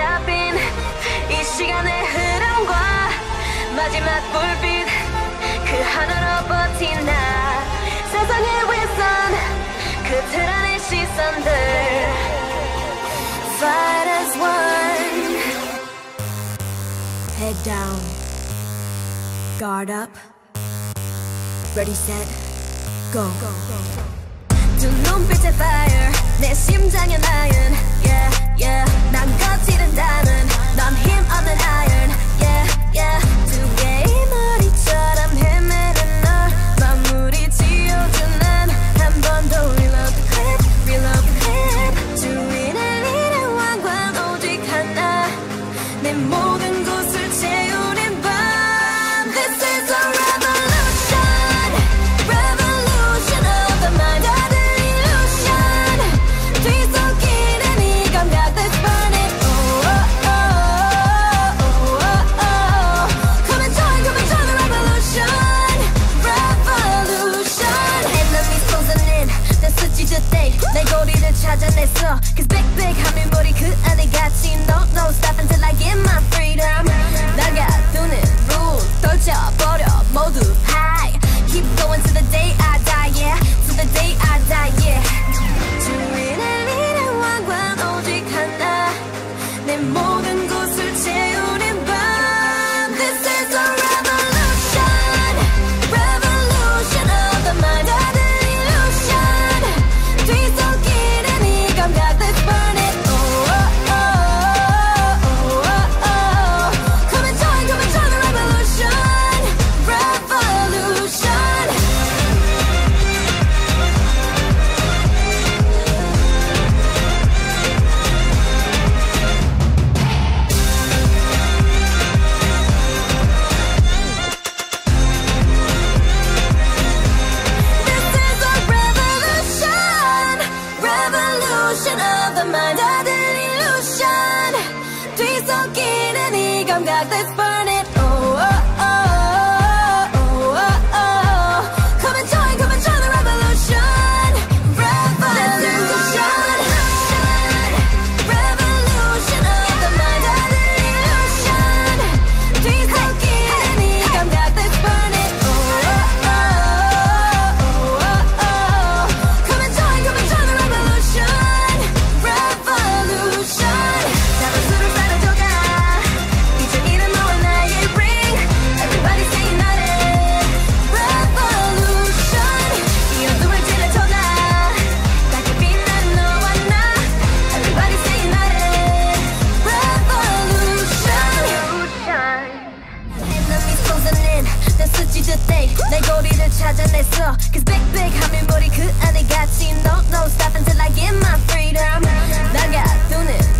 잡힌 이 시간의 흐름과 마지막 불빛 그 하나로 버틴다 세상의 윗선 그 틀안의 시선들 Fight as one Head down Guard up Ready set Go, go, go, go. 두 눈빛의 fire 내 심장의 나은 찾아냈어 Cause big big 하면 머리 그 내 몸. don't got 했어 Cause big, big, 하면 머리 그 안에 갇힌 No no stop until I get my freedom. 나가 두는